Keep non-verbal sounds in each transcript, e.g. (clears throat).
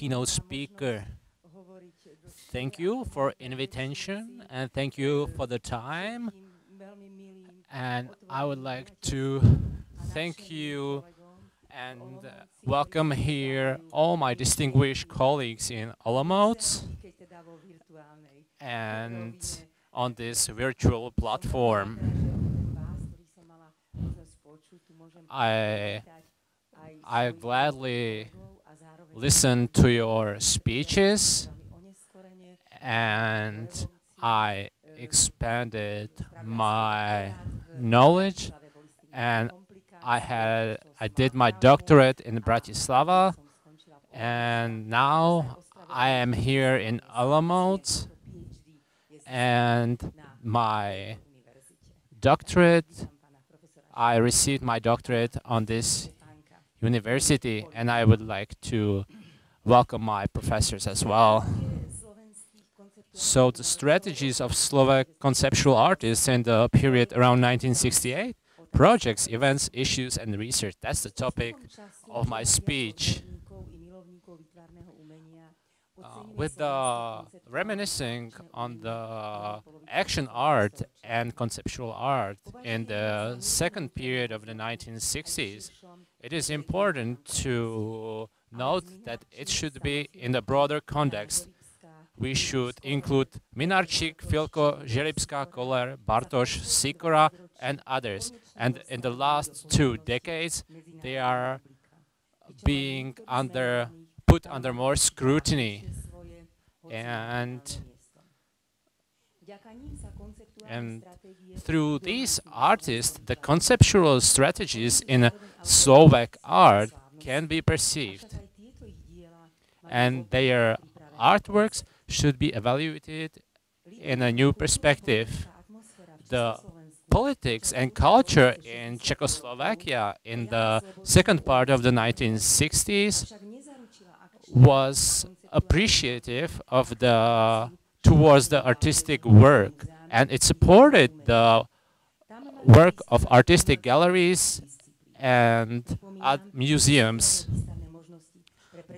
keynote speaker. Thank you for invitation and thank you for the time. And I would like to thank you and welcome here all my distinguished colleagues in Olomouc and on this virtual platform. I, I gladly listen to your speeches and I expanded my knowledge and I had I did my doctorate in Bratislava and now I am here in Olomouc and my doctorate I received my doctorate on this university and I would like to welcome my professors as well. So the strategies of Slovak conceptual artists in the period around 1968, projects, events, issues and research. That's the topic of my speech. Uh, with the reminiscing on the action art and conceptual art in the second period of the 1960s, it is important to note that it should be in the broader context. We should include Mlynárčik, Filko, Želibská, Koller, Bartoš, Sikora, and others. And in the last two decades, they are being under put under more scrutiny. And and through these artists, the conceptual strategies in Slovak art can be perceived. And their artworks should be evaluated in a new perspective. The politics and culture in Czechoslovakia in the second part of the 1960s was appreciative of the towards the artistic work and it supported the work of artistic galleries and museums.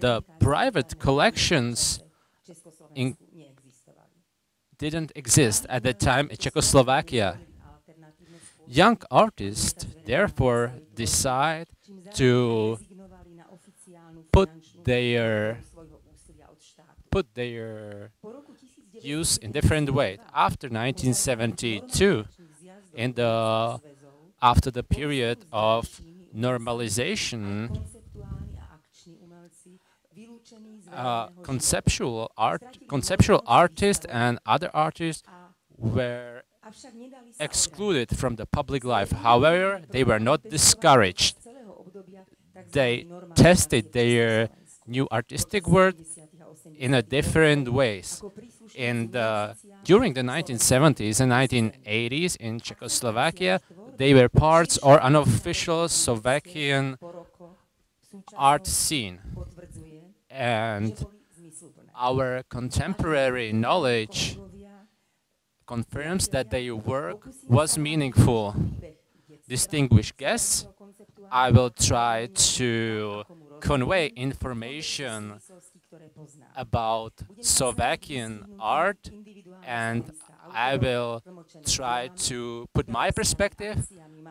The private collections didn't exist at that time in Czechoslovakia. Young artists therefore decide to put their put their use in different ways. After 1972, in the after the period of normalization, uh, conceptual art, conceptual artists and other artists were excluded from the public life. However, they were not discouraged. They tested their new artistic work in a different ways. And the, during the 1970s and 1980s in Czechoslovakia, they were parts or unofficial Slovakian art scene. And our contemporary knowledge confirms that their work was meaningful. Distinguished guests, I will try to convey information about Slovakian art and I will try to put my perspective.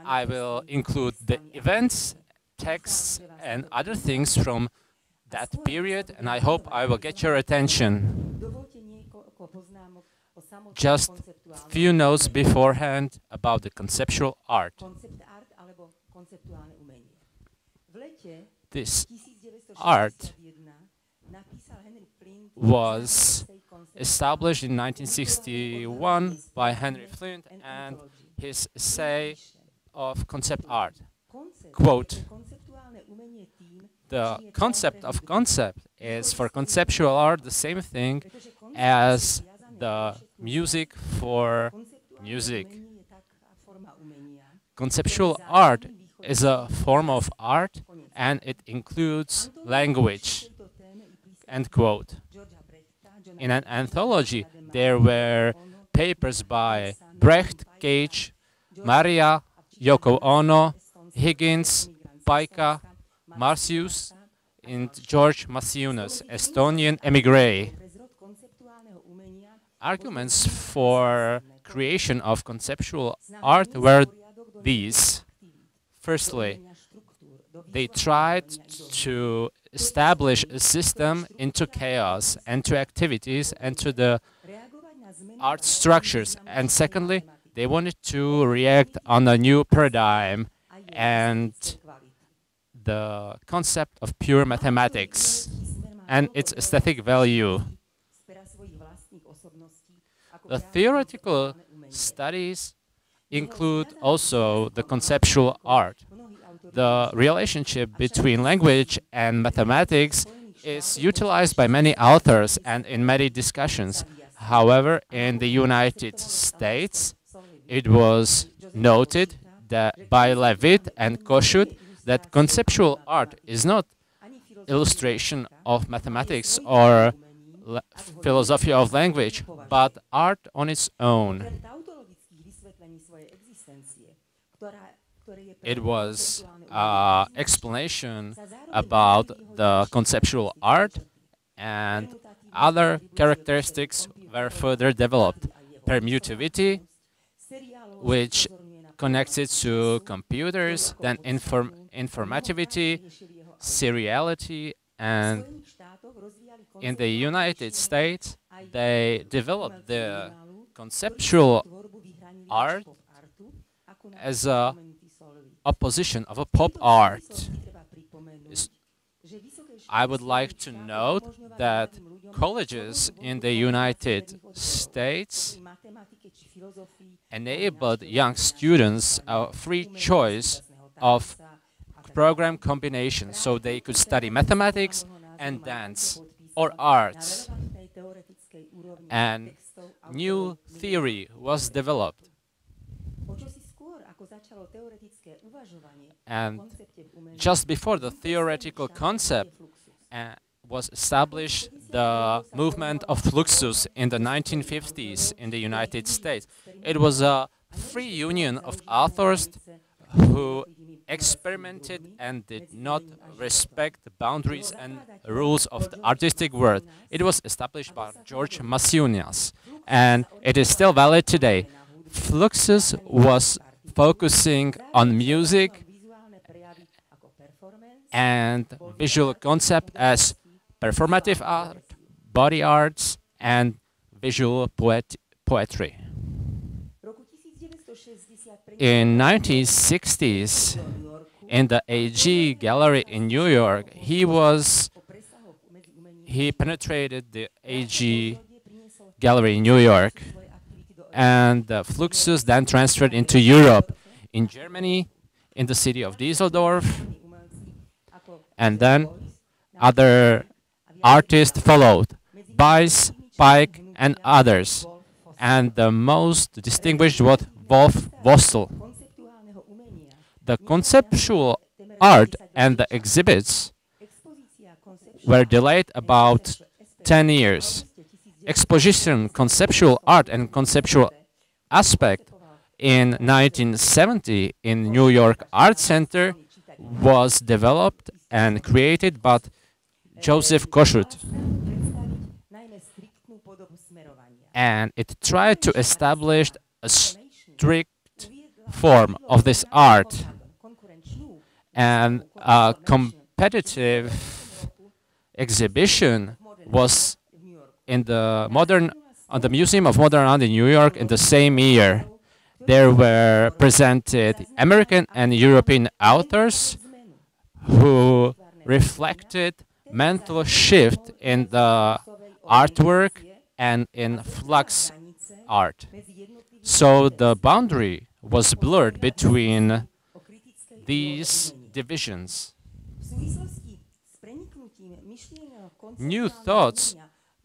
I will include the events, texts and other things from that period and I hope I will get your attention. Just a few notes beforehand about the conceptual art. This art was established in 1961 by Henry Flynt and his essay of concept art. Quote, the concept of concept is for conceptual art the same thing as the music for music. Conceptual art is a form of art and it includes language. End quote. In an anthology, there were papers by Brecht, Cage, Maria, Yoko Ono, Higgins, Paika, Marcius, and George Maciunas, Estonian emigre. Arguments for creation of conceptual art were these. Firstly, they tried to establish a system into chaos and to activities and to the art structures. And secondly, they wanted to react on a new paradigm and the concept of pure mathematics and its aesthetic value. The theoretical studies include also the conceptual art. The relationship between language and mathematics is utilized by many authors and in many discussions. However, in the United States, it was noted that by LeWitt and Kosuth that conceptual art is not illustration of mathematics or philosophy of language, but art on its own. It was uh, explanation about the conceptual art and other characteristics were further developed. Permutivity, which connects it to computers, then inform informativity, seriality, and in the United States, they developed the conceptual art as a opposition of a pop art. I would like to note that colleges in the United States enabled young students a free choice of program combinations so they could study mathematics and dance or arts. And new theory was developed. And just before the theoretical concept uh, was established, the movement of Fluxus in the 1950s in the United States. It was a free union of authors who experimented and did not respect the boundaries and rules of the artistic world. It was established by George Maciunas, and it is still valid today. Fluxus was focusing on music and visual concept as performative art, body arts, and visual poet poetry. In 1960s, in the AG Gallery in New York, he was he penetrated the AG Gallery in New York, and the Fluxus then transferred into Europe, in Germany, in the city of Düsseldorf, and then other artists followed, Beuys, Paik, and others, and the most distinguished was Wolf Vostell. The conceptual art and the exhibits were delayed about 10 years. Exposition, conceptual art and conceptual aspect in 1970 in New York Art Center was developed and created by Joseph Kosuth. And it tried to establish a strict form of this art and a competitive exhibition was in the modern on the Museum of Modern Art in New York in the same year. There were presented American and European authors who reflected mental shift in the artwork and in flux art. So the boundary was blurred between these divisions. New thoughts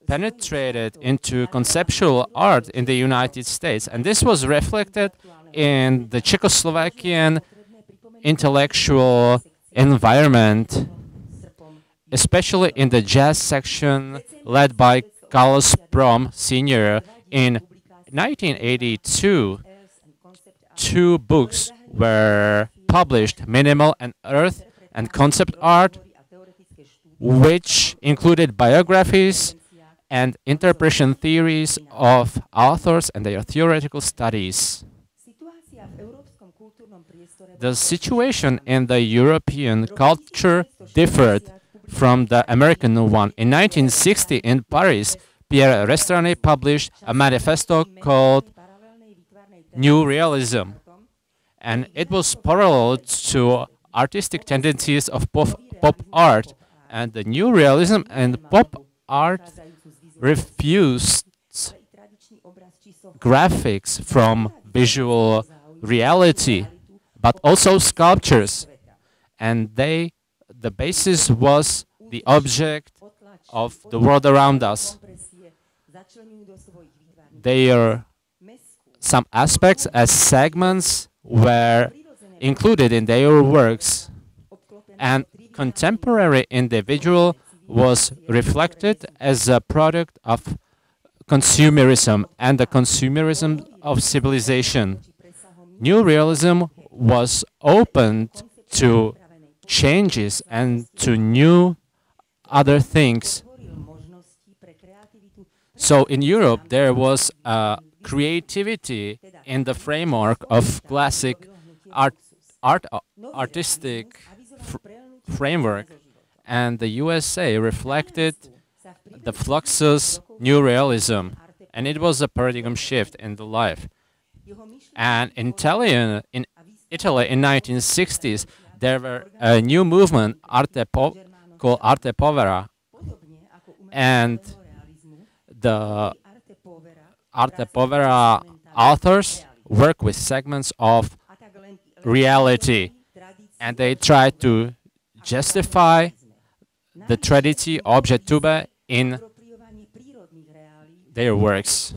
penetrated into conceptual art in the United States, and this was reflected in the Czechoslovakian intellectual environment, especially in the jazz section led by Carlos Prom Sr. in 1982, two books were published, Minimal and Earth and Concept Art, which included biographies and interpretation theories of authors and their theoretical studies. The situation in the European culture differed from the American one. In 1960 in Paris, Pierre Restany published a manifesto called New Realism, and it was parallel to artistic tendencies of pop, pop art, and the New Realism and pop art refused graphics from visual reality, but also sculptures, and they the basis was the object of the world around us. Their some aspects as segments were included in their works, and contemporary individual was reflected as a product of consumerism and the consumerism of civilization. New realism was opened to changes and to new other things. So in Europe, there was a creativity in the framework of classic art, art artistic fr framework, and the USA reflected the Fluxus new realism, and it was a paradigm shift in the life. And in Italian, in Italy in 1960s, there were a new movement, arte called Arte Povera, and the Arte Povera authors work with segments of reality, and they try to justify the traditio objectube in their works.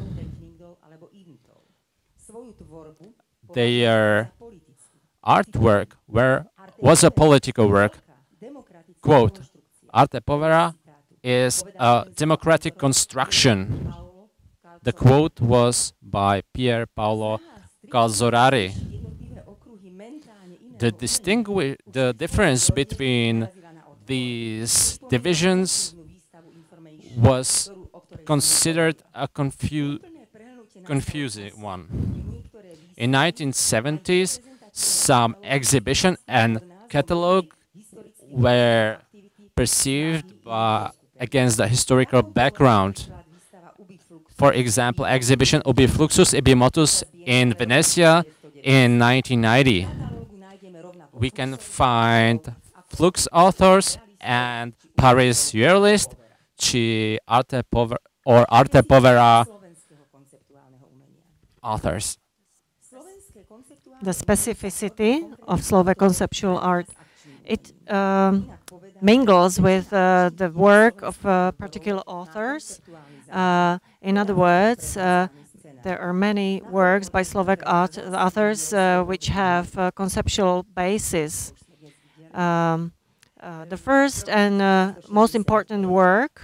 Their artwork were was a political work. Quote, Arte Povera is a democratic construction. The quote was by Pier Paolo Calzolari. The, distinguish the difference between these divisions was considered a confu confusing one. In 1970s, some exhibition and catalog were perceived against the historical background. For example, exhibition Ubi Fluxus Ibi Motus in Venezia in 1990. We can find Flux authors and Paris Surrealist, чи Arte Povera, or Arte Povera authors the specificity of Slovak conceptual art. It um, mingles with uh, the work of uh, particular authors. Uh, in other words, uh, there are many works by Slovak art authors uh, which have conceptual basis. Um, uh, the first and most important work,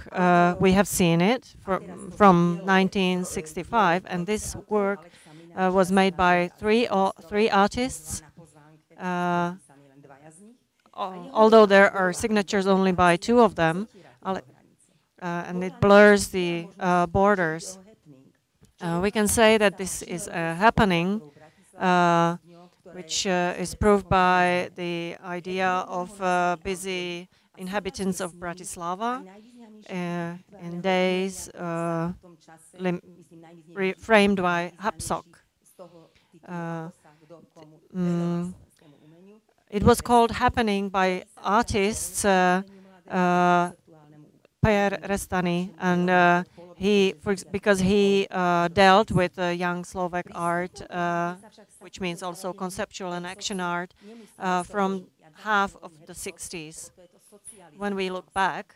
we have seen it for, from 1965, and this work uh, was made by three three artists. Uh, although there are signatures only by two of them, uh, and it blurs the uh, borders. Uh, we can say that this is a happening, uh, which is proved by the idea of busy inhabitants of Bratislava in days framed by HAPPSOC. Uh, mm, it was called Happening by artists uh, uh, Pierre Restany, and uh, he, because he uh, dealt with uh, young Slovak art, uh, which means also conceptual and action art, from half of the 60s. When we look back,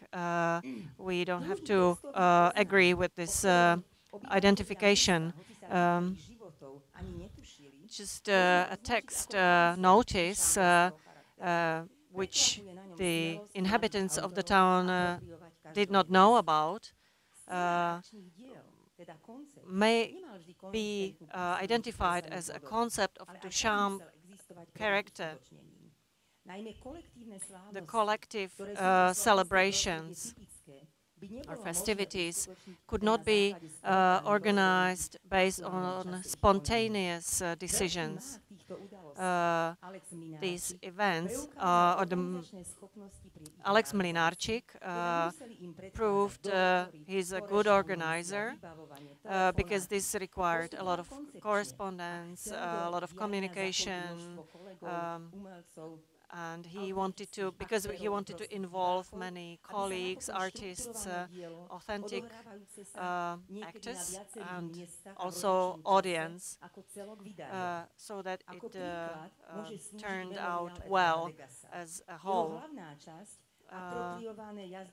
we don't have to agree with this identification. Um, just uh, a text uh, notice uh, uh, which the inhabitants of the town uh, did not know about may be identified as a concept of Duchamp character. the collective uh, celebrations. or festivities could not be uh, organized based on spontaneous uh, decisions. Uh, these events, uh, or the Alex Mlynárčik uh, proved uh, he's a good organizer because this required a lot of correspondence, a lot of communication, um, and he wanted to, because he wanted to involve many colleagues, artists, uh, authentic uh, actors, and also audience, uh, so that it uh, uh, turned out well as a whole. Uh,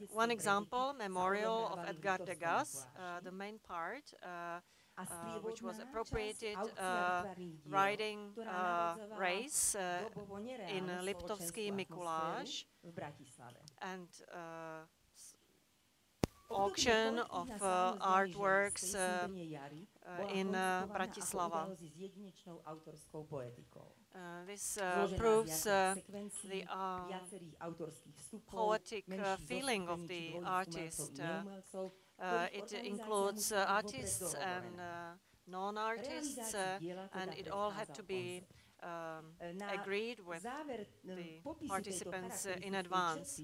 one example, Memorial of Edgar Degas, the main part, uh, Uh, which was appropriated uh, riding uh, race uh, in Liptovský Mikuláš and uh, auction of artworks in Bratislava. Uh, this uh, proves uh, the poetic feeling of the artist. Uh, it includes uh, artists and uh, non-artists, and it all had to be um, agreed with the participants uh, in advance.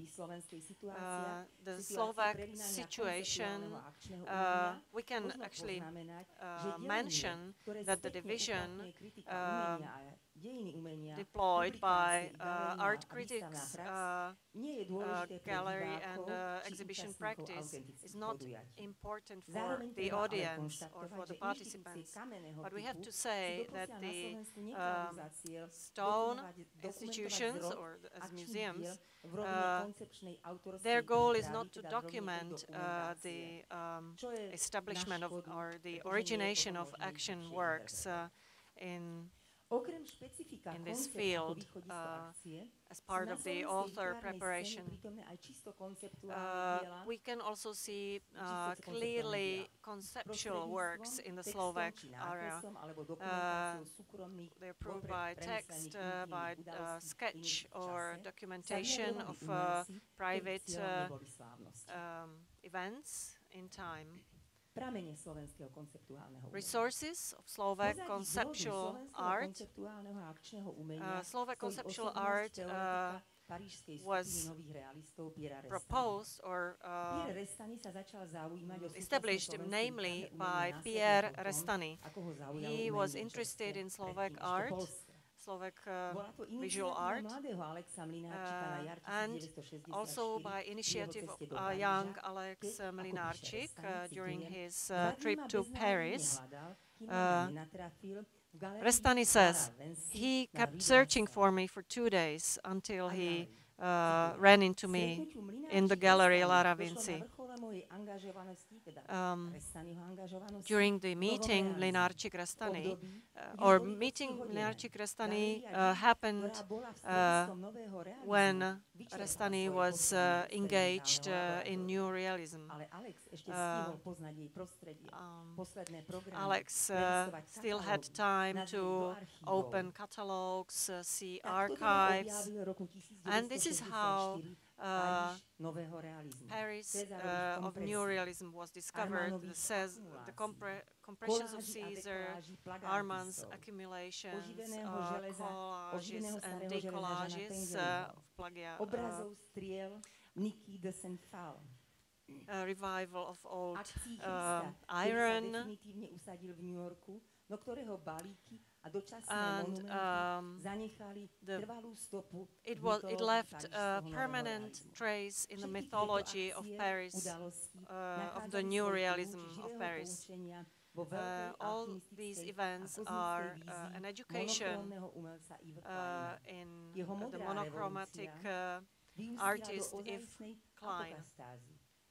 Uh, the Slovak situation, uh, we can actually mention that the division deployed by uh, art critics, uh, uh, gallery and uh, exhibition practice is not important for the audience or for the participants. But we have to say that the um, stone institutions or as museums, uh, their goal is not to document uh, the um, establishment of or the origination of action works in in this field uh, as part of the author preparation. Uh, we can also see uh, clearly conceptual works in the Slovak area. Uh, they're proved by text, uh, by uh, sketch or documentation of private um, events in time. Resources of Slovak conceptual art. Uh, Slovak conceptual art uh, was proposed or uh, established namely by Pierre Restany. He was interested in Slovak art Slovak uh, visual art, uh, and also by initiative of uh, young Alex Mlynárčik uh, during his uh, trip to Paris. Uh, Restany says, he kept searching for me for two days until he ran into me in the gallery Lara Vinci. Um, during the meeting, Mlynárčik Restany, uh, or meeting Mlynárčik Restany uh, happened uh, when Restany was uh, engaged uh, in new realism. Uh, um, Alex still had time to open catalogs, see archives, and this is how uh, Paris uh, of New Realism was discovered. The, says, the compre compressions of Caesar, Arman's accumulations, uh, collages and decollages uh, of plagiat. Uh, revival of old uh, iron and um, the, it, was, it left a permanent trace in the mythology of Paris, uh, of the new realism of Paris. Uh, all these events are uh, an education uh, in the monochromatic uh, artist Yves Klein.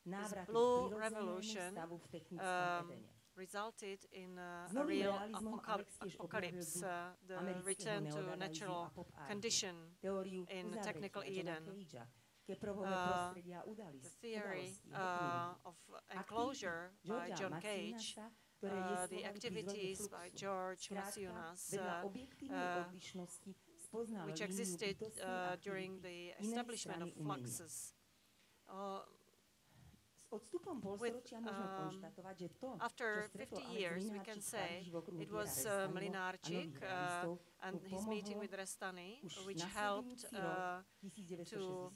This blue revolution um, resulted in uh, a real apocalypse, uh, the return to natural condition in technical Eden. Uh, the theory uh, of enclosure by John Cage, uh, the activities by George Maciunas, uh, which existed uh, during the establishment of Fluxus. With, um, after 50 years, we can say it was uh, uh, and his meeting with Restany, which helped uh, to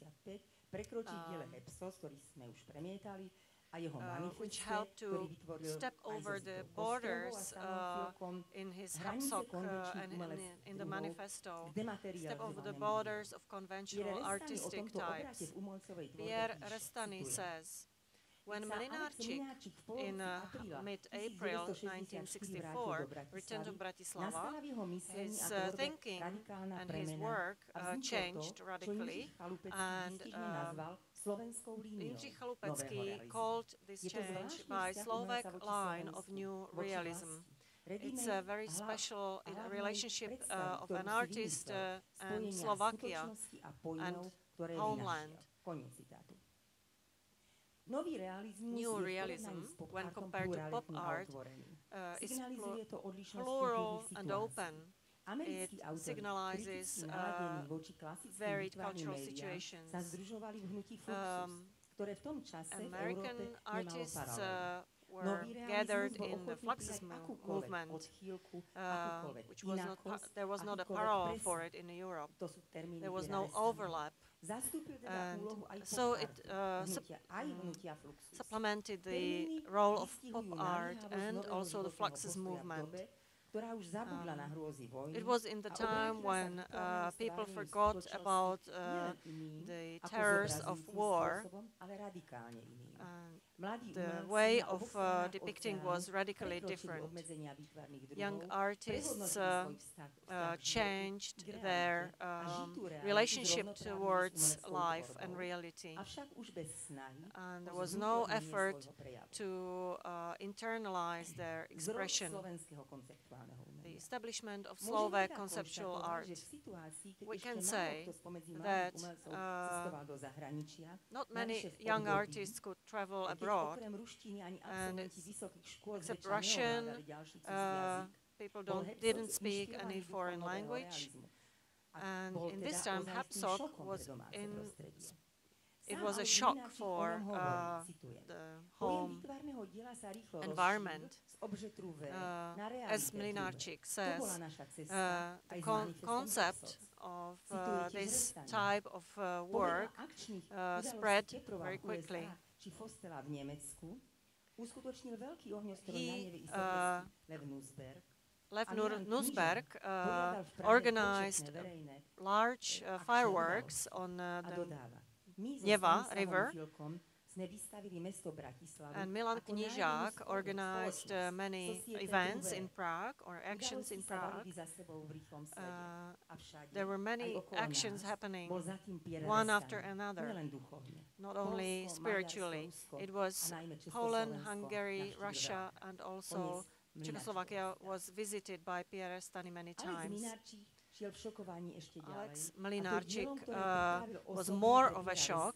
uh, which helped to step over the borders uh, in his HAPPSOC uh, and in, in, the manifesto, step over the borders of conventional artistic types. Pierre Restany says, when Mlynárčik in uh, mid-April 1964 returned to Bratislava, his uh, thinking and his work uh, changed radically, and Jindřich Chalupecký called this change by Slovak line of new realism. It's a very special relationship uh, of an artist uh, and Slovakia and homeland. New realism, when compared to pop art, uh, is plural and open. It signalizes uh, varied cultural situations. Um, American artists uh, were gathered in the Fluxus movement, uh, which was not there was not a parallel for it in Europe. There was no overlap. And so it uh, sup supplemented the role of pop art and also the Fluxus movement. Um, it was in the time when uh, people forgot about uh, the terrors of war. The way of uh, depicting was radically different. Young artists uh, uh, changed their um, relationship towards life and reality. And there was no effort to uh, internalize their expression establishment of Slovak conceptual art, we can say that uh, not many young artists could travel abroad, and except Russian, uh, people don't, didn't speak any foreign language. And in this time, HAPPSOC was in it was a shock for uh, the home environment. Uh, as Mlynárčik says, uh, the con concept of uh, this type of uh, work uh, spread very quickly. He, Lev Nusberg uh, organized large uh, fireworks on uh, the Neva River. And Milan Knižák organized uh, many events in Prague or actions in Prague. Uh, there were many actions happening, one after another, not only spiritually. It was Poland, Hungary, Russia, and also Czechoslovakia was visited by Pierre Restany many times. Alex Mlynárčik uh, was more of a shock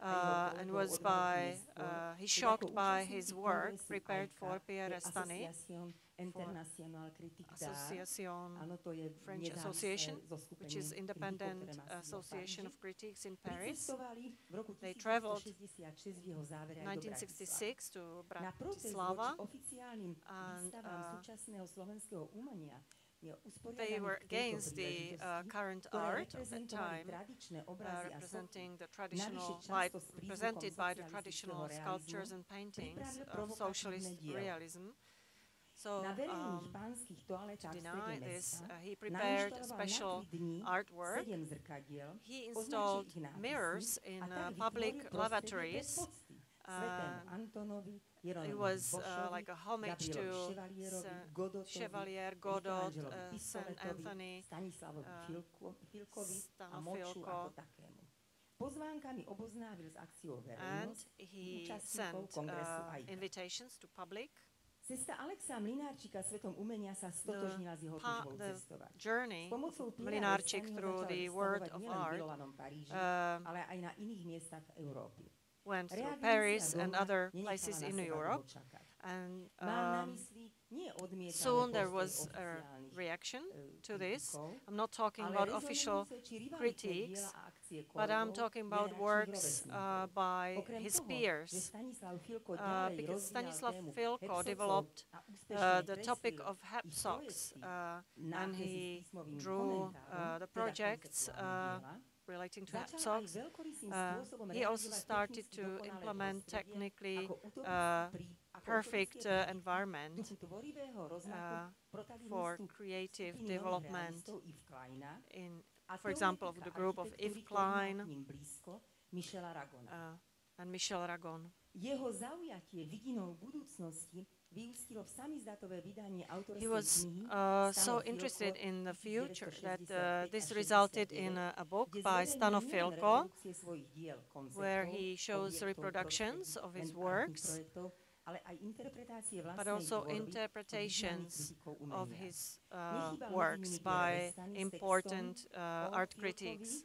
uh, and was by, uh, he shocked by his work prepared for Pierre Restany, Association, French Association, which is independent association of critics in Paris. They traveled 1966 to Bratislava. And uh, they were against the uh, current art of the time, uh, representing the traditional, by, presented by the traditional sculptures and paintings of socialist realism. So, um, to deny this, uh, he prepared special artwork. He installed mirrors in uh, public lavatories it was uh, like a homage to Godot, Chevalier, Godot, uh, St. Anthony, uh, Stanofilko. And he sent uh, invitations to public. Cesta Alexa Mlynárčika svetom umenia sa stotožnila s jeho túžbou cestovať. journey Mlynárčik through the world of art, uh, ale aj na iných miestach Európy went to Paris and other places in Europe. And um, Soon there was a reaction to this. I'm not talking about official critiques, but I'm talking about works uh, by his peers. Uh, because Stanislav Filko developed uh, the topic of HAPPSOCs, uh, and he drew uh, the projects uh, relating to HAPPSOCs. he also started to implement technically perfect uh, environment uh, for creative development in, for example, of the group of Yves Klein uh, and Michel Ragon. Jeho zaujatie vidinou budúcnosti he was uh, so interested in the future that uh, this resulted in a, a book by Stano Filko, where he shows reproductions of his works but also interpretations of his uh, works by important uh, art critics.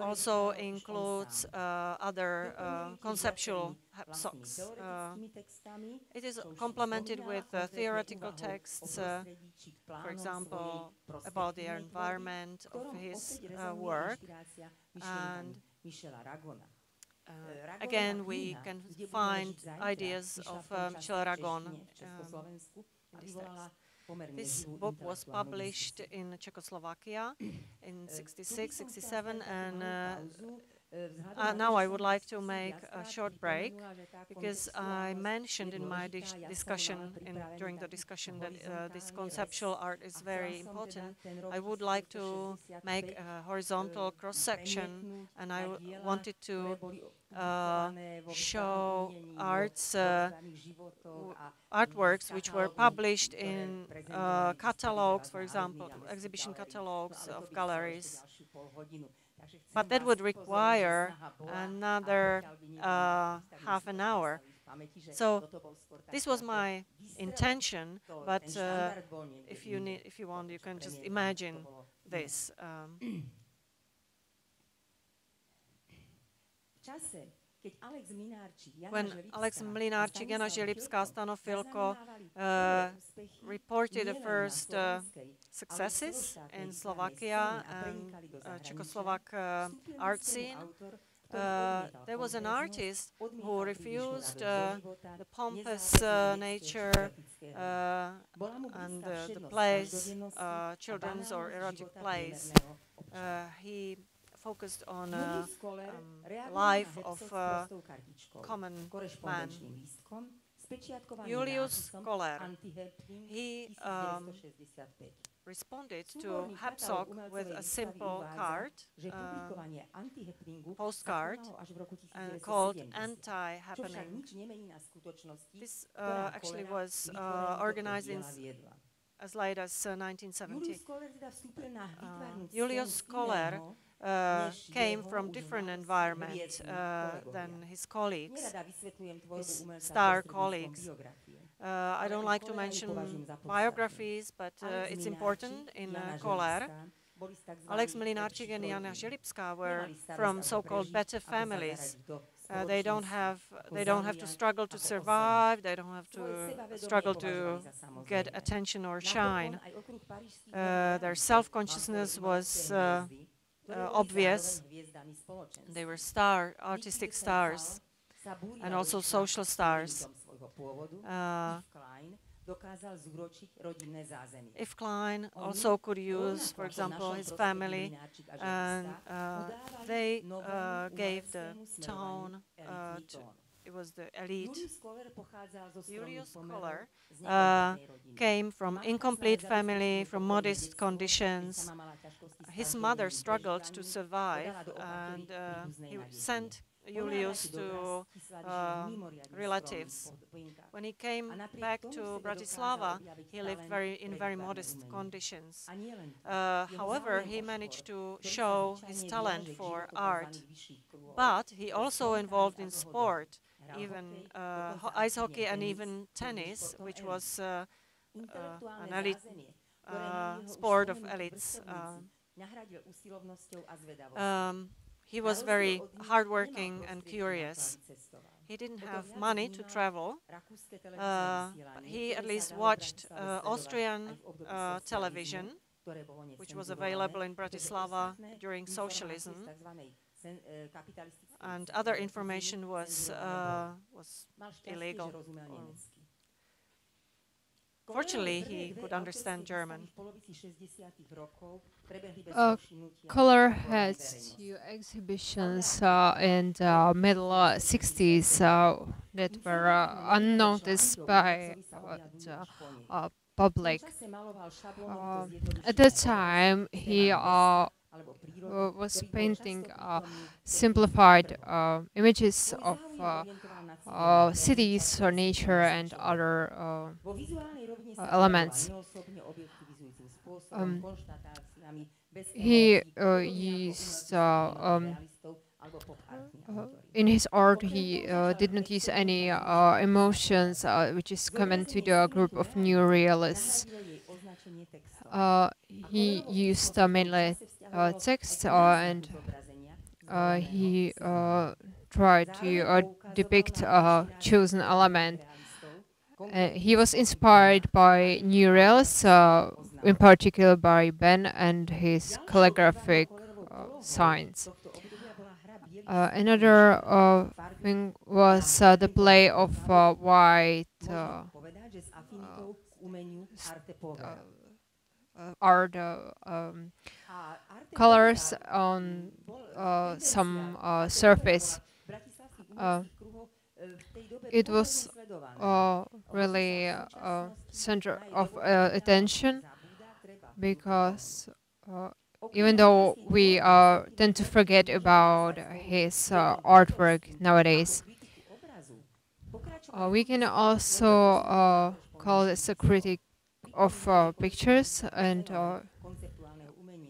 also includes uh, other uh, conceptual HAPPSOCs. Uh, it is complemented with uh, theoretical texts, uh, for example, about the environment of his uh, work. And again, we can find ideas of Michel Ragon in this book was published in Czechoslovakia in 66, 67, and eh, uh, uh, now I would like to make a short break because I mentioned in my dis discussion, in, during the discussion, that uh, this conceptual art is very important. I would like to make a horizontal cross-section and I wanted to uh, show arts, uh, artworks which were published in uh, catalogs, for example, exhibition catalogs of galleries. But that would require another uh, half an hour. So this was my intention, but uh, if you need, if you want, you can just imagine this. Um, (clears throat) when Alex Mlynárčik, Jana Želibská, Stano Filko uh, reported the first uh, successes in Slovakia and uh, Czechoslovak uh, art scene, uh, there was an artist who refused uh, the pompous uh, nature uh, and the plays, children's or erotic plays. he focused on uh, um, life of uh, common man. Julius Koller, he um, responded to HAPPSOC with a simple card, uh, postcard, uh, called Anti-Happening. This uh, actually was uh, organized in as late as 1970. Julius Koller uh, came from different environment uh, than his colleagues, his star colleagues. Uh, I don't like to mention biographies, but uh, it's important in uh, Koller. Alex Mlynárčik and Jana Želibská were from so-called better families. Uh, they don't have they don't have to struggle to survive. They don't have to struggle to get attention or shine. Uh, their self-consciousness was uh, uh, obvious. They were star, artistic stars, and also social stars. Uh, Yves Klein also could use, for example, his family, and uh, they uh, gave the tone uh, to, it was the elite. Julius Koller uh, came from incomplete family, from modest conditions. His mother struggled to survive, and uh, he sent Julius to uh, relatives. When he came back to Bratislava, he lived very in very modest conditions. Uh, however, he managed to show his talent for art. But he also involved in sport, even uh, ice hockey and even tennis, which was uh, an elite sport of elites. Um, he was very hardworking and curious. He didn't have money to travel. Uh, he at least watched uh, Austrian uh, television, which was available in Bratislava during socialism. And other information was, uh, was illegal. Fortunately, he could understand German. Uh, had two exhibitions uh, in the middle uh, 60s uh, that were uh, unnoticed by uh, the public. at that time, he was painting simplified images of cities or nature and other elements. Um, he uh, used uh, um, uh, in his art he uh, did not use any uh, emotions uh, which is common to the group of new realists. he used mainly text and he tried to depict a chosen element uh, he was inspired by new realists, uh, in particular by Ben and his calligraphic uh, signs. Uh, another uh, thing was uh, the play of white art um, colors on some surface. it was really uh, center of uh, attention because uh, even though we uh, tend to forget about his uh, artwork nowadays, uh, we can also call this a critic of uh, pictures and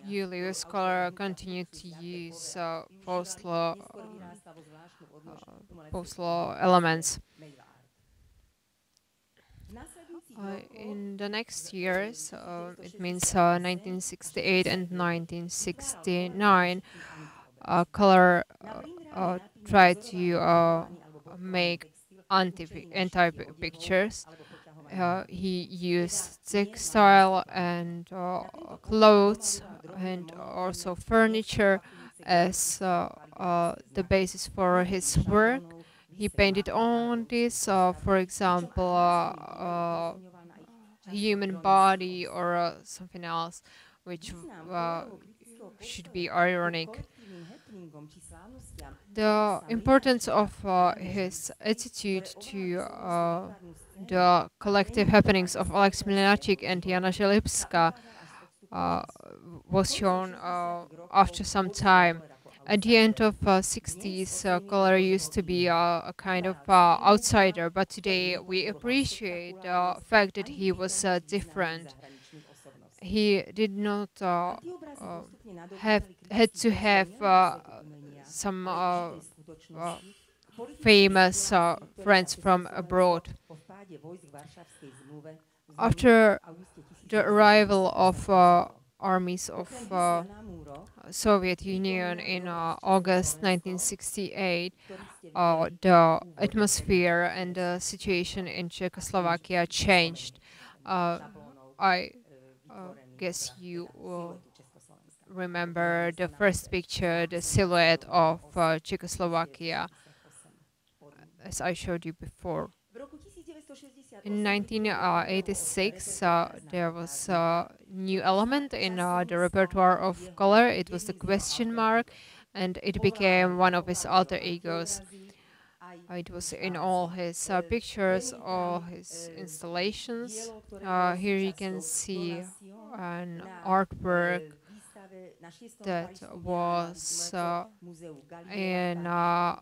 Julius Koller continued to use post-law post-law elements. Uh, in the next years, uh, it means uh, 1968 and 1969, uh, Koller uh, uh, tried to make anti anti pictures. he used textile and clothes and also furniture as the basis for his work he painted on this, uh, for example, uh, human body or uh, something else, which uh, should be ironic. The importance of uh, his attitude to uh, the collective happenings of Alex Mlynárčik and Jana Želibská was shown after some time at the end of uh, 60s, uh, used to be uh, a kind of uh, outsider, but today we appreciate the fact that he was uh, different. He did not uh, have had to have some famous friends from abroad. After the arrival of armies of Soviet Union in uh, August 1968, uh, the atmosphere and the situation in Czechoslovakia changed. Uh, I uh, guess you will remember the first picture, the silhouette of uh, Czechoslovakia, as I showed you before. In 1986, uh, there was a new element in uh, the repertoire of Koller. It was the question mark, and it became one of his alter egos. It was in all his uh, pictures, all his installations. Uh, here you can see an artwork that was uh, in uh,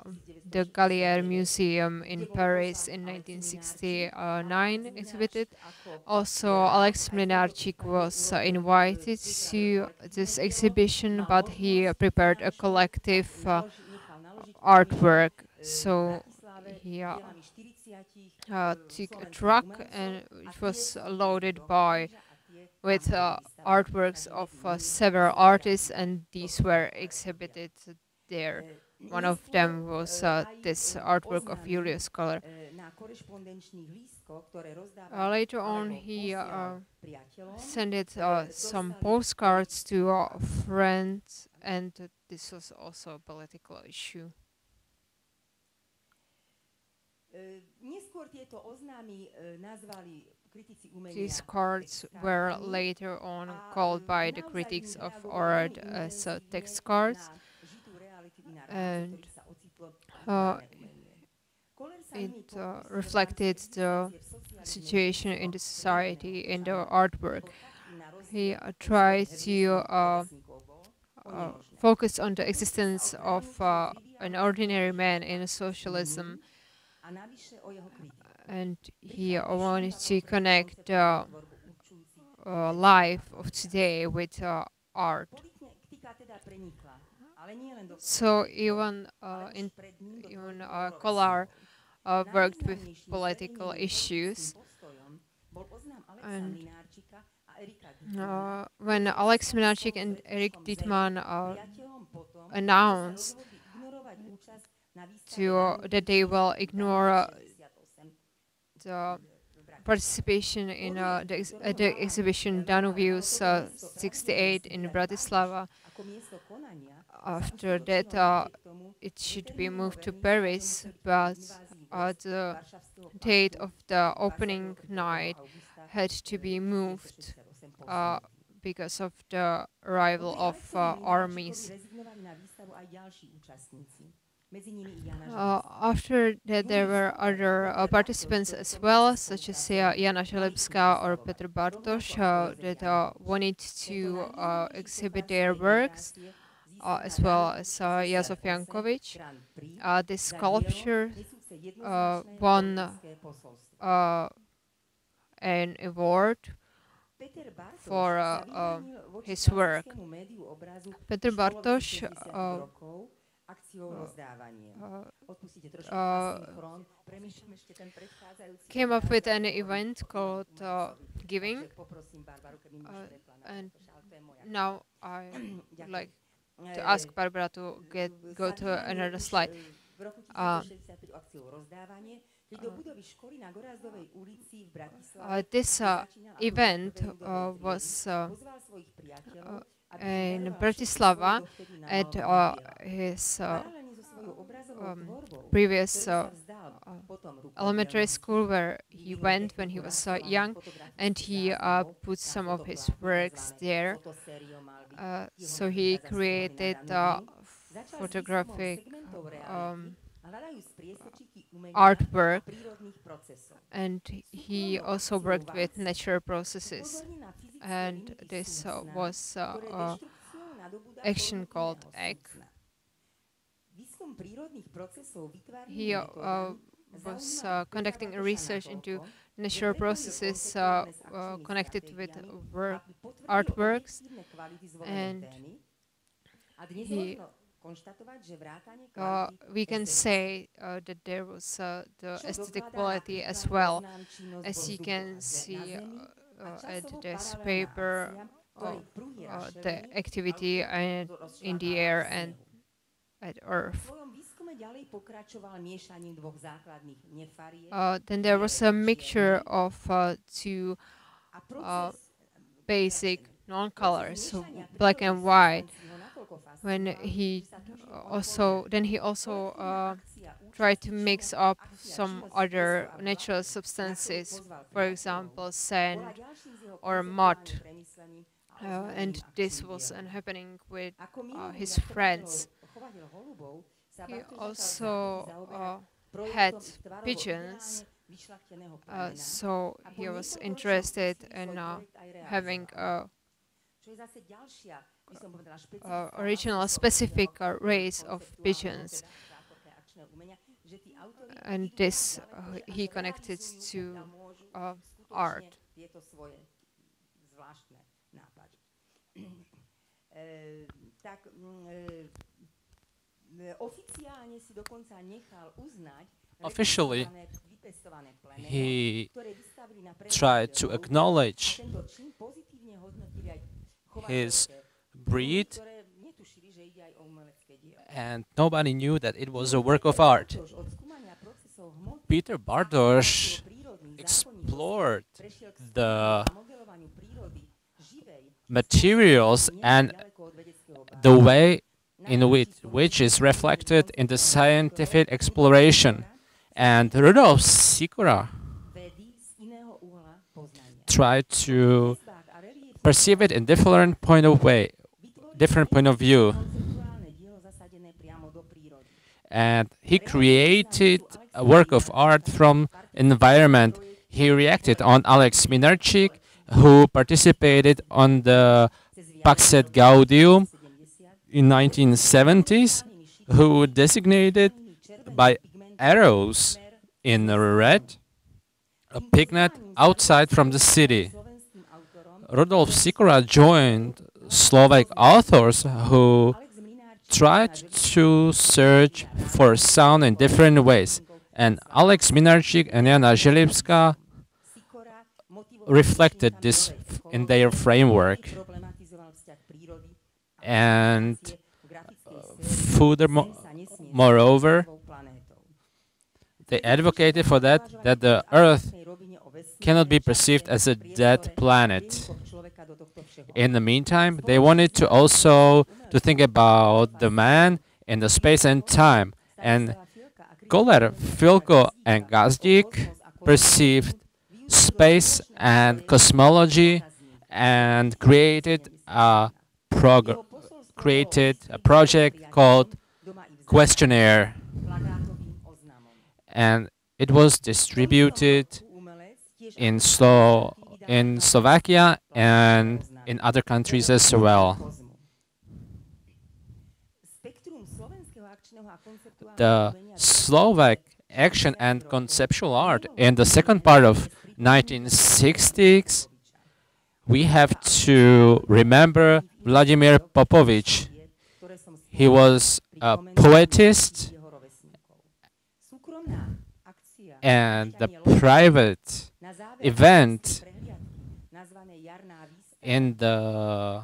the Gallier Museum in Paris in 1969 exhibited. Also, Alex Mlynárčik was uh, invited to this exhibition, but he prepared a collective uh, artwork. So he uh, uh, took a truck and it was loaded by with artworks of uh, several artists and these were exhibited there. One of them was uh, this artwork of Julius Koller. Uh, later on, he uh, sent uh, some postcards to uh, friends, and this was also a political issue. These cards were later on called by the critics of art as uh, text cards, and uh, it uh, reflected the situation in the society in the artwork. He uh, tried to uh, uh, focus on the existence of uh, an ordinary man in socialism and he wanted to connect the life of today with art. So even uh, in even uh, Koller uh, worked with political issues. And uh, when Alex Mlynárčik and Erik Dietman uh, announced to, uh, that they will ignore uh, participation in uh, the, ex uh, the, exhibition Danuvius 68 in Bratislava. After that, it should be moved to Paris, but uh, the date of the opening night had to be moved uh, because of the arrival of uh, armies. Uh, after that, there were other uh, participants as well, such as uh, Jana or Petr Bartoš, uh, that uh, wanted to uh, exhibit their works, as well as uh, Jozef Jankovic. this sculpture uh, won uh, an award for uh, his work. Petr Bartoš uh, came up with an event called uh, Giving, and now I (clears throat) like to ask Barbara to get go to another slide. Uh, uh, this uh, event uh, was uh, uh, in Bratislava at his um, previous elementary school where he went when he was young and he put some of his works there. so he created photographic um, artwork. and he also worked with natural processes and this uh, was uh, uh, action called egg. He uh, was uh, conducting a research into natural processes uh, connected with work, artworks. and he uh, we can say uh, that there was uh, the aesthetic quality as well. As you can see uh, at this paper, uh, the activity in the air and at Earth. Uh, then there was a mixture of two basic non-colors, so black and white when he also then he also uh, tried to mix up some other natural substances, for example, sand or mud. Uh, and this was uh, happening with uh, his friends. He also uh, had pigeons, uh, so he was interested in having a uh, original specific uh, race of pigeons. And this uh, he connected to uh, art. (clears throat) tak oficiálne si dokonca nechal uznať officially he tried to acknowledge his breed and nobody knew that it was a work of art. Peter Bartoš explored the materials and the way in which, which is reflected in the scientific exploration. And Rudolf Sikora tried to perceive it in different point of way, different point of view. And he created a work of art from environment. He reacted on Alex Mlynárčik, who participated on the Pax et Gaudium in 1970s, who designated by arrows in red a pignet outside from the city. Rudolf Sikora joined Slovak authors who tried to search for sound in different ways. And Alex Mlynárčik and Jana Želibská reflected this in their framework. And uh, furthermore, moreover, they advocated for that, that the Earth cannot be perceived as a dead planet. In the meantime, they wanted to also to think about the man in the space and time. And Koller, Filko, and Gazdík perceived space and cosmology and created a created a project called Questionnaire. And it was distributed in, Slo in Slovakia and in other countries as well. The Slovak action and conceptual art in the second part of 1960s, we have to remember Vladimir Popovič. He was a poetist and the private event in the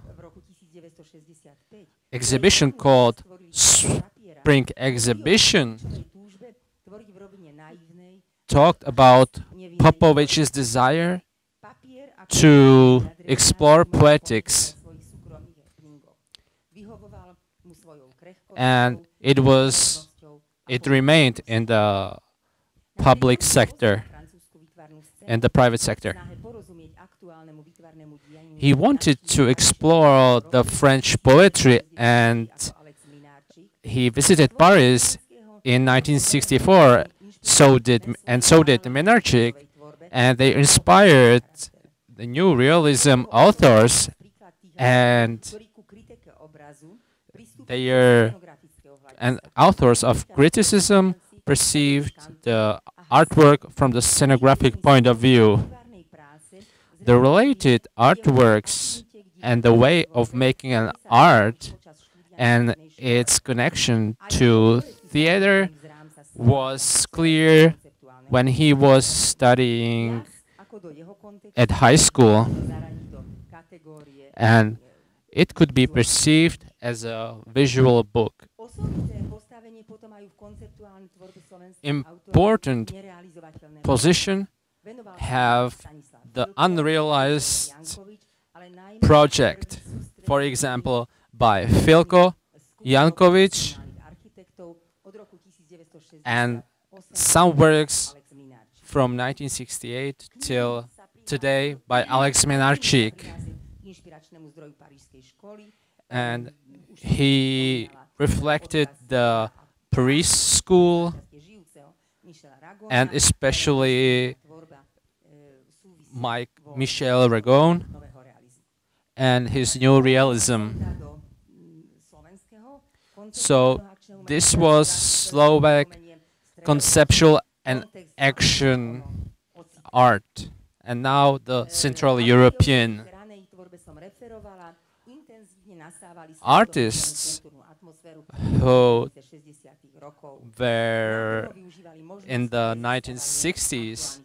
exhibition called Spring Exhibition. talked about Popovič's desire to explore poetics. And it was, it remained in the public sector and the private sector. He wanted to explore the French poetry and he visited Paris in 1964 so did and so did Mlynárčik and they inspired the new realism authors and they are and authors of criticism perceived the artwork from the scenographic point of view. The related artworks and the way of making an art and its connection to theater was clear when he was studying at high school and it could be perceived as a visual book. Important position have the unrealized project, for example, by Filko, Jankovic, and some works from 1968 till today by Alex Mlynárčik. And he reflected the Paris school and especially Mike Michel Ragon and his new realism. So this was Slovak conceptual and action art, and now the Central European artists who were in the 1960s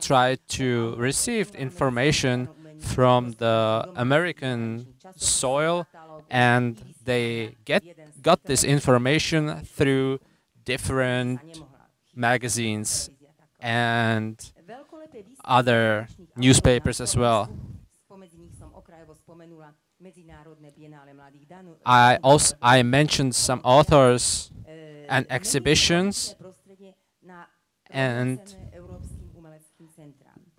tried to receive information from the American soil and they get got this information through different magazines and other newspapers as well. I also I mentioned some authors and exhibitions and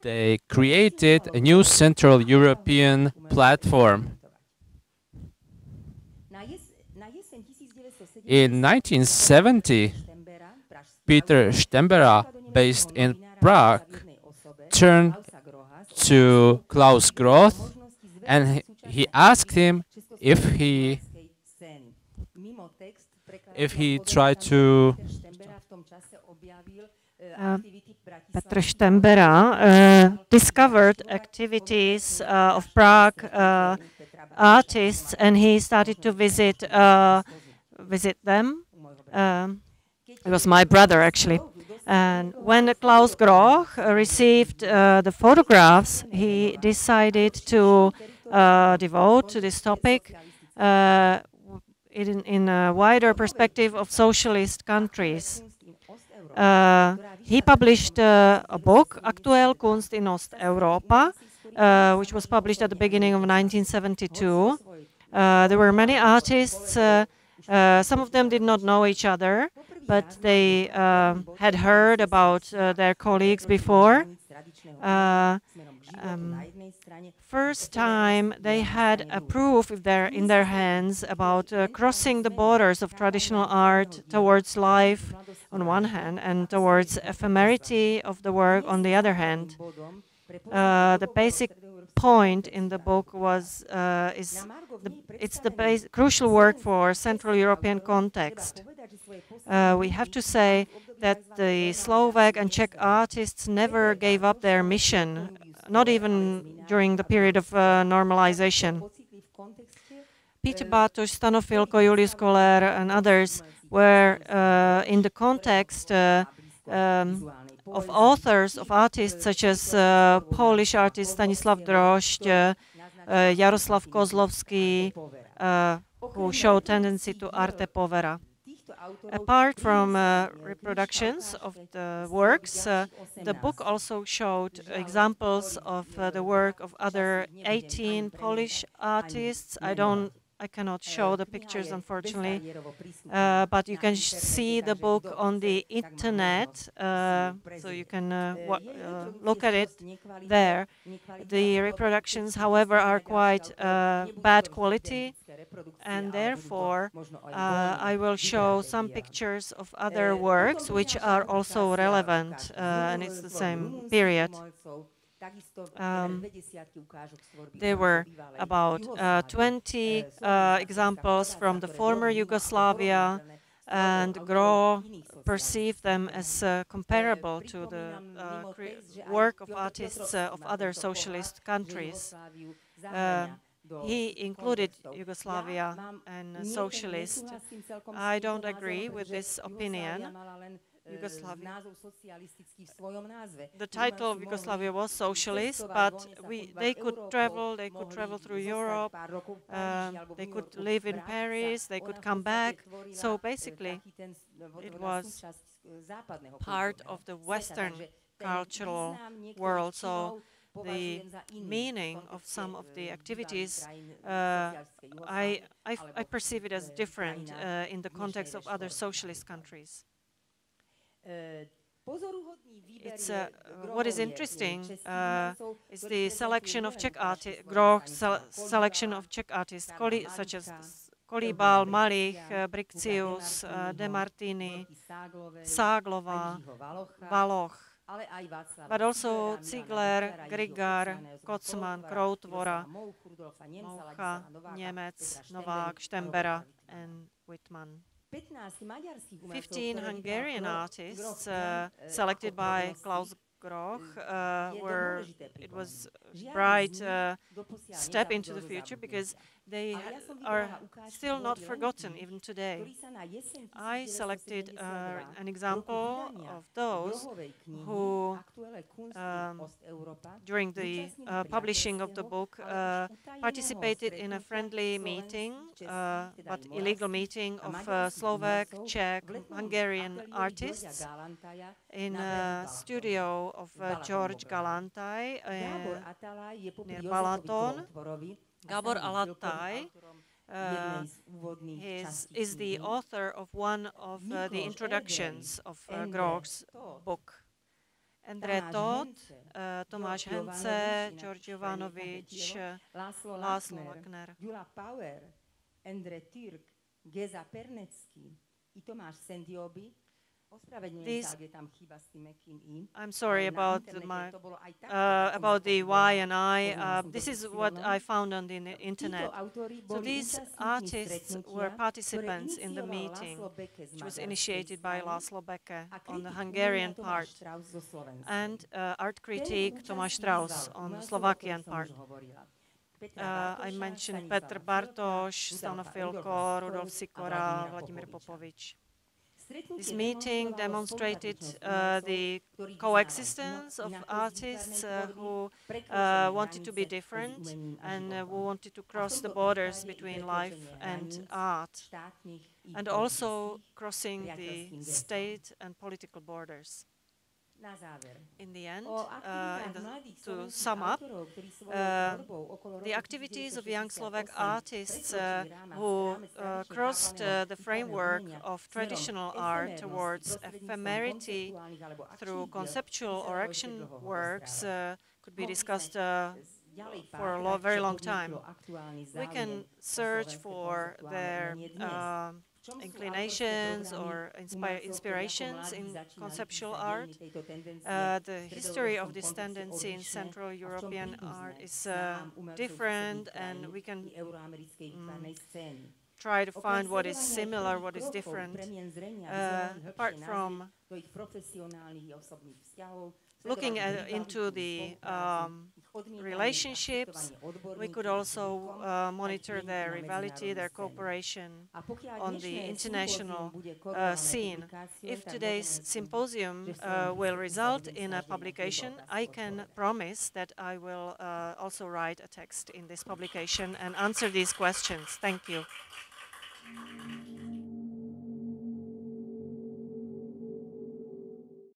they created a new Central European platform. In 1970, Peter Štembera, based in Prague, turned to Klaus Groh and he asked him if he if he tried to uh, Petr Štembera uh, discovered activities uh, of Prague uh, artists and he started to visit uh, visit them. Um, it was my brother actually. And when Klaus Groh received uh, the photographs, he decided to uh, devote to this topic uh, in, in, a wider perspective of socialist countries. Uh, he published uh, a book, Aktuelle Kunst in Osteuropa, uh, which was published at the beginning of 1972. there were many artists, some of them did not know each other, but they uh, had heard about uh, their colleagues before. Um, first time they had a proof their, in their hands about uh, crossing the borders of traditional art towards life on one hand and towards ephemerity of the work on the other hand. Uh, the basic point in the book was uh, is the, it's the crucial work for Central European context. Uh, we have to say that the Slovak and Czech artists never gave up their mission, not even during the period of uh, normalization. Peter Bartoš, Stano Filko, Julius Koller, and others were uh, in the context uh, um, of authors, of artists such as uh, Polish artist Stanisław Dróżdż, uh, Jarosław Kozłowski, who show tendency to arte povera. Apart from uh, reproductions of the works, uh, the book also showed examples of uh, the work of other 18 Polish artists. I don't I cannot show the pictures, unfortunately, uh, but you can see the book on the internet, uh, so you can uh, uh look at it there. The reproductions, however, are quite uh, bad quality, and therefore uh, I will show some pictures of other works which are also relevant, and it's the same period. Um, there were about uh, 20 uh, examples from the former Yugoslavia, and Groh perceived them as uh, comparable to the uh, work of artists uh, of other socialist countries. Uh, he included Yugoslavia and socialist. I don't agree with this opinion. Yugoslavia. The title of Yugoslavia was socialist, but we, they could travel, they could travel through Europe, uh, they could live in Paris, they could come back. So basically, it was part of the Western cultural world. So the meaning of some of the activities, uh, I, I, I, perceive it as different uh, in the context of other socialist countries. It's uh, what is interesting uh, is the selection of Czech artists, Groth selection of Czech artists, such as Kolíbal, Malich, uh, Brixius, uh, De Martini, Ságlova, Valoch, but also Ziegler, Grigar, Kocman, Krautvora, Moucha, Němec, Novák, Stembera, and Wittmann. 15 Hungarian artists uh, selected by Klaus Groh uh, were it was a bright uh, step into the future because they are still not forgotten even today. I selected uh, an example of those who, um, during the uh, publishing of the book, uh, participated in a friendly meeting, uh, but illegal meeting of uh, Slovak, Czech, Hungarian artists in a studio of uh, George Galántai near Balaton. Gabor Attalai uh, is, is the author of one of uh, the introductions of uh, Groh's book. Endre Tót, uh, Tamás Hencze, George Jovánovics, László Wagner. Gyula Pauer, Endre Türk, Géza Perneczky i Tamás Szentjóby these, I'm sorry about my uh, about the Y and I. Uh, this is what I found on the internet. So these artists were participants in the meeting, which was initiated by Laszlo Beke on the Hungarian part, and uh, art critic Tomáš Strauss on the Slovakian part. Uh, I mentioned Petr Bartoš, Stano Filko, Rudolf Sikora, Vladimir Popovič. This meeting demonstrated uh, the coexistence of artists uh, who uh, wanted to be different and uh, who wanted to cross the borders between life and art, and also crossing the state and political borders. In the end, uh, in the, to sum up, uh, the activities of young Slovak artists uh, who uh, crossed uh, the framework of traditional art towards ephemerity through conceptual or action works uh, could be discussed for a lo very long time. We can search for their inclinations or inspirations in conceptual art. Uh, the history of this tendency in Central European art is uh, different and we can mm, try to find what is similar, what is different. Uh, apart from looking at, into the um, relationships, we could also uh, monitor their rivalry, their cooperation on the international uh, scene. If today's symposium uh, will result in a publication, I can promise that I will uh, also write a text in this publication and answer these questions. Thank you.